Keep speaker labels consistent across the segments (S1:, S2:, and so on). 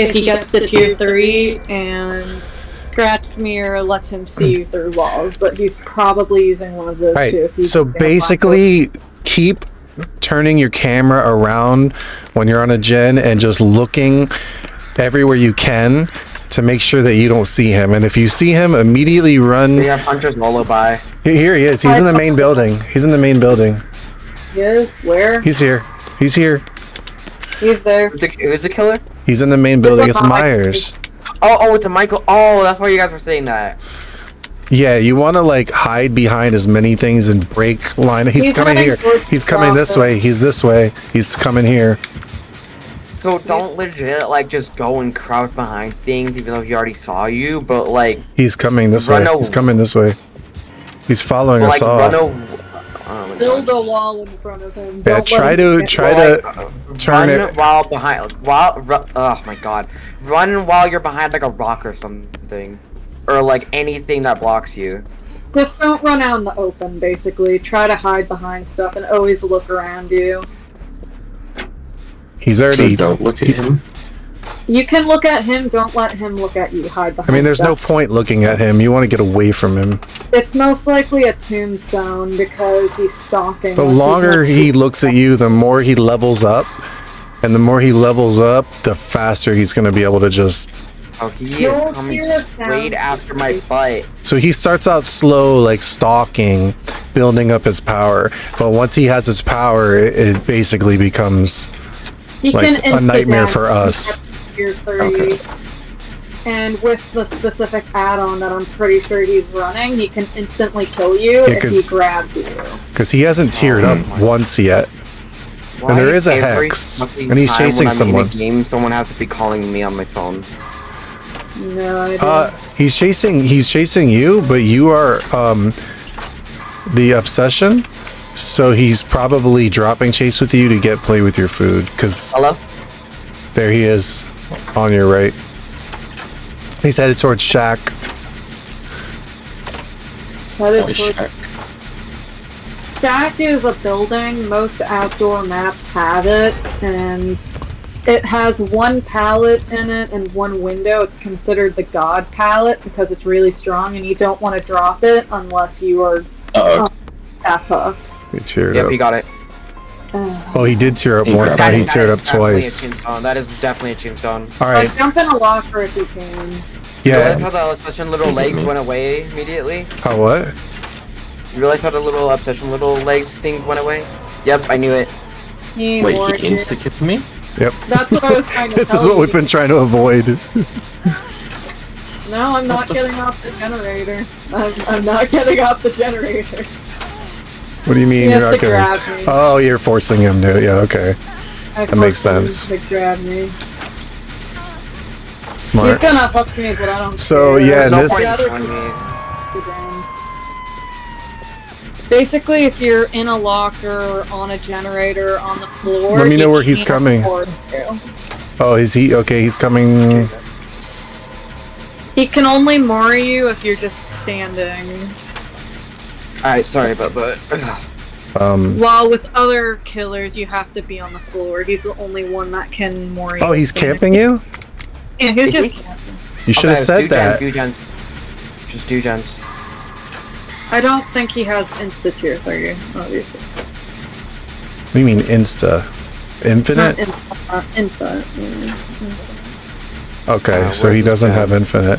S1: if he gets to tier three and scratched mirror lets him see you through walls, but he's probably using one of those
S2: All
S1: two. if he's
S2: So
S1: using a
S2: basically, keep turning your camera around when you're on a gen and just looking everywhere you can to make sure that you don't see him. And if you see him, immediately run.
S3: We have Huntress Lullaby.
S2: Here he is. He's in the main building. He's in the main building.
S1: Yes, where?
S2: He's here. He's here.
S1: He's there.
S3: Who's the, who's the killer?
S2: He's in the main building. It's Myers.
S3: Oh, oh, it's a Michael. Oh, that's why you guys were saying that.
S2: Yeah, you want to like hide behind as many things and break line. He's,
S1: He's
S2: coming here. He's coming this
S1: Bravo.
S2: way. He's this way. He's coming here.
S3: So don't legit like just go and crouch behind things, even though he already saw you. But like,
S2: He's coming this way.
S3: Run
S2: He's coming this way. He's following
S3: like
S2: us all.
S1: Build a wall in front of him.
S2: Yeah,
S1: Don't
S2: try to
S1: get-
S2: try to
S3: uh,
S2: turn
S3: run
S2: it.
S3: while behind. While ru- oh my god, run while you're behind like a rock or something, or like anything that blocks you.
S1: Just don't run out in the open, basically. Try to hide behind stuff and always look around you.
S2: He's
S4: So
S2: already.
S4: don't look at him.
S1: You can look at him, don't let him look at you. Hide behind.
S2: I mean, there's no point looking at him. You want to get away from him.
S1: It's most likely a tombstone because he's stalking.
S2: The longer
S1: not-
S2: he looks at you, the more he levels up. And the more he levels up, the faster he's going to be able to just.
S3: Oh, he
S1: You'll
S3: is coming
S1: hear
S3: straight after my butt.
S2: So he starts out slow, like stalking, building up his power. But once he has his power, it, it basically becomes
S1: He
S2: like
S1: can
S2: a nightmare for us.
S1: Tier 30.
S4: Okay.
S1: And with the specific add-on that I'm pretty sure he's running, he can instantly kill you if he
S2: 'cause-
S1: grabs you.
S2: because he hasn't tiered
S3: Oh
S2: up once yet.
S3: Why
S2: there is a hex, and he's chasing someone.
S3: In a game, someone has to be calling me on my phone.
S1: No idea.
S2: Uh, he's chasing. He's chasing you, but you are um, the obsession. So he's probably dropping chase with you to get play with your food. Because
S3: Hello?
S2: there he is, on your right. He's headed towards Shack.
S1: Headed
S4: Oh,
S1: towards- Shack. Is a building. Most outdoor maps have it, and it has one pallet in it and one window. It's considered the god pallet because it's really strong, and you don't want to drop it unless you are
S4: Uh-oh.
S1: Um, Kappa.
S2: He tiered
S3: Yep,
S2: up.
S3: he got it.
S1: Uh,
S2: Oh, he did tier up
S4: He
S2: one
S4: grabbed
S2: side.
S4: it.
S2: He
S3: That
S2: tiered
S3: is
S2: up twice.
S3: That is definitely a tombstone.
S2: All right.
S1: jump in a locker if you can. Yeah.
S3: You realize how the obsession little legs went away immediately?
S2: Oh, what?
S3: You realize how the little obsession little legs things went away? Yep, I knew it.
S1: He
S4: Wait, he
S1: you.
S4: insta kicked me?
S2: Yep.
S1: That's what I was trying to
S2: This is what
S1: you.
S2: we've been trying to avoid.
S1: No, I'm not getting off the generator. I'm, I'm not getting off the generator.
S2: What do you mean
S1: He
S2: you're
S1: has
S2: not
S1: to
S2: gonna?
S1: grab me.
S2: Oh, you're forcing him to. Yeah. Okay.
S1: I
S2: That makes sense.
S1: To grab me. He's gonna hook me, but I don't.
S2: So,
S1: care.
S2: yeah,
S3: no
S2: this-
S3: point
S1: The other
S3: in me.
S1: two games. Basically, if you're in a locker, on a generator, on the floor,
S2: Let me know where he's coming. Oh, is he okay? He's coming.
S1: He can only mori you if you're just standing.
S3: Alright, sorry about that.
S2: Um.
S1: While with other killers, you have to be on the floor. He's the only one that can mori you.
S2: Oh, he's camping you.
S1: Yeah, he's just
S3: he?
S1: camping.
S2: You should have
S3: Okay,
S2: said
S3: do
S2: that.
S3: Gens, do gens. Just do gens.
S1: I don't think he has insta tier 30, obviously.
S2: What do you mean Insta?
S1: Not
S2: Infinite?
S1: insta, uh, insta. yeah.
S2: Okay,
S3: Uh,
S2: so he doesn't have infinite.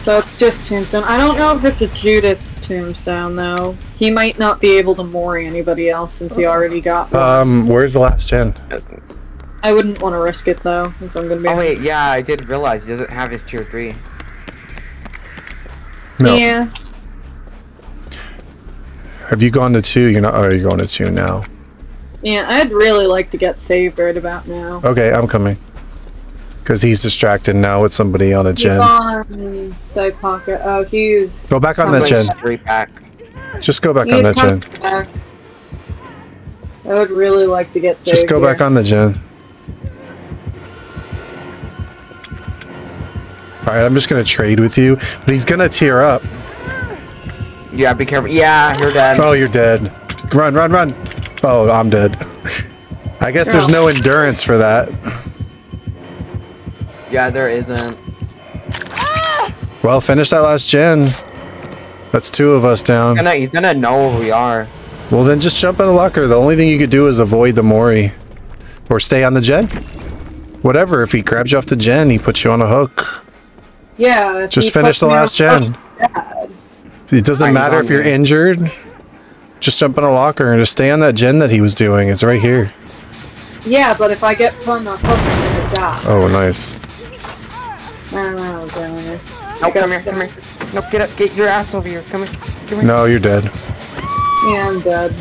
S1: So it's just Tombstone. I don't know if it's a Judith's Tombstone though. He might not be able to mori anybody else since he already got one.
S2: Um, where's the last gen?
S1: I wouldn't want to risk it though, if I'm gonna be
S3: Oh
S1: honest.
S3: wait, yeah, I did realize he doesn't have his tier 3.
S2: No.
S1: Yeah.
S2: Have you gone to two? You're not. are you're going to two now.
S1: Yeah, I'd really like to get saved right about now.
S2: Okay, I'm coming. Because he's distracted now with somebody on a
S1: He's
S2: gen.
S1: on side pocket. Oh, he's.
S2: Go back on that
S1: like-
S2: gen.
S3: Pack.
S2: Just go back on that gen.
S1: back. I would really like to get saved.
S2: Just go back on the gen. Alright, I'm just gonna trade with you, but he's gonna tier up.
S3: Yeah, be careful. Yeah, you're dead.
S2: Oh, you're dead. Run, run, run. Oh, I'm dead. I guess there's no endurance for that.
S3: Yeah, there isn't. Ah!
S2: Well, finish that last gen. That's two of us down.
S3: He's gonna, he's gonna know who we are.
S2: Well, then just jump in a locker. The only thing you could do is avoid the Mori. Or stay on the gen. Whatever. If he grabs you off the gen, he puts you on a hook.
S1: Yeah.
S2: Just finish the last gen.
S1: bad.
S2: It doesn't
S3: Fine, he's
S2: matter if you're
S3: me.
S2: injured. Just jump in a locker and just stay on that gen that he was doing. It's right here.
S1: Yeah, but if I get put on the hook, I'm gonna die.
S2: Oh, nice.
S1: Oh, damn it.
S3: No, come here, come here. No, get up, get your ass over here. Come here, come here.
S2: No, you're dead.
S1: Yeah, I'm dead.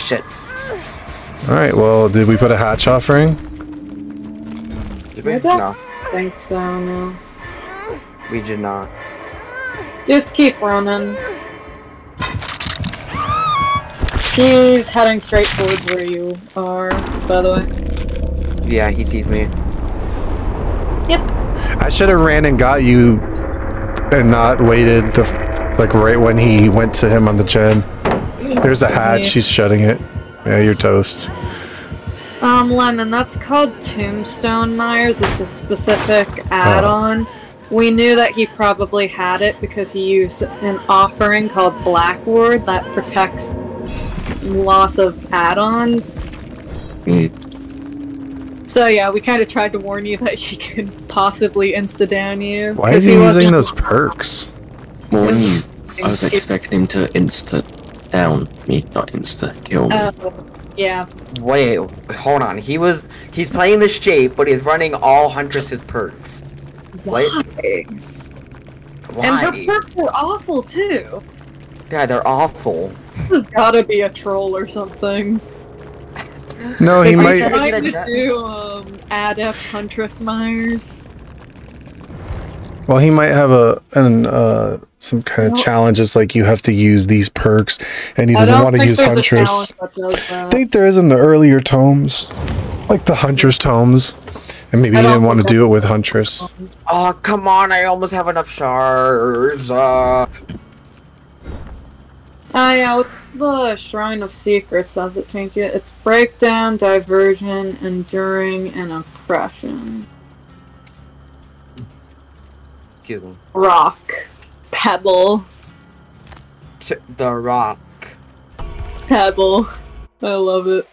S3: Shit.
S2: All right. Well, did we put a hatch offering?
S3: Did we?
S1: I don't
S3: No,
S1: think so, no.
S3: we did not.
S1: Just keep running. He's heading straight towards where you are, by the way.
S3: Yeah, he sees me.
S1: Yep.
S2: I should have ran and got you, and not waited the like right when he went to him on the gen. There's a hatch.
S1: Yeah.
S2: She's shutting it. Yeah, you're toast.
S1: Um, Lemon, that's called Tombstone Myers. It's a specific add-on. We knew that he probably had it because he used an offering called Black Ward that protects loss of add-ons.
S4: Mm.
S1: So yeah, we kind of tried to warn you that he could possibly insta-down you.
S2: Why is he using those perks?
S4: Morning you. I was expecting him to insta down me, not insta kill me.
S1: Oh, yeah.
S3: Wait, hold on. He was, he's playing the shape, but he's running all Huntress's perks. Wait.
S1: Why?
S3: Why?
S1: And her perks are awful too.
S3: yeah, they're awful.
S1: This has gotta be a troll or something.
S2: No, he
S3: Is
S1: He's
S3: he
S2: might.
S3: trying-
S1: trying
S3: get a
S1: to do um adept huntress Myers.
S2: Well, he might have a an uh some kind of
S1: Well-
S2: challenge. It's like you have to use these perks, and he doesn't want to use Huntress.
S1: challenge that does
S2: I think there is in the earlier tomes, like the Huntress tomes, and maybe he didn't want to do it with Huntress.
S3: Oh, come on, I almost have enough shards. Uh,
S1: Ah, yeah, what's the Shrine of Secrets? Does it change it? It's breakdown, diversion, enduring, and oppression.
S3: excuse me.
S1: Rock. Pebble.
S3: T- the rock.
S1: Pebble. I love it.